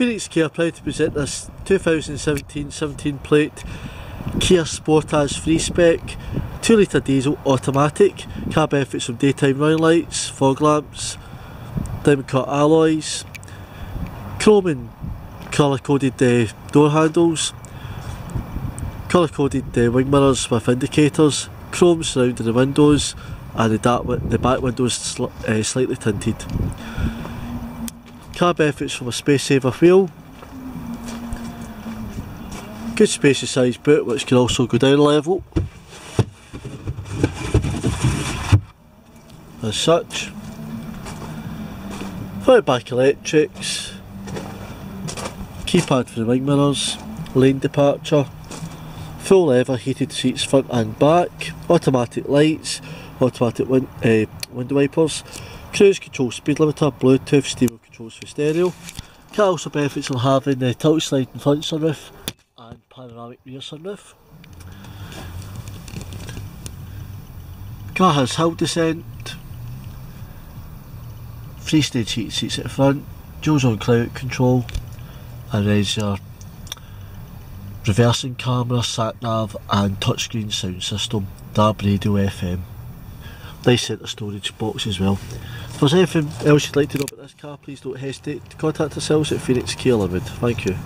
Phoenix Kia proud to present this 2017-17 plate Kia Sportage Free Spec 2 litre diesel automatic. Car benefits from daytime running lights, fog lamps, diamond cut alloys, chrome and colour coded uh, door handles, colour coded uh, wing mirrors with indicators, chrome surrounding the windows and the, dark, the back windows sl uh, slightly tinted. Car benefits from a space saver wheel, good spacious size boot which can also go down level. As such. Front back electrics, keypad for the wing mirrors, lane departure, full leather heated seats front and back, automatic lights, automatic win uh, window wipers, cruise control speed limiter, Bluetooth, stereo controls for stereo. Car also benefits from having the tilt sliding front sunroof and panoramic rear sunroof. Car has hill descent, three stage heated seats at the front, dual zone climate control, and there's your reversing camera, sat nav, and touchscreen sound system, DAB radio FM. Nice centre storage box as well. If there's anything else you'd like to know about this car, please don't hesitate to contact ourselves at Phoenix Kia Limited. Thank you.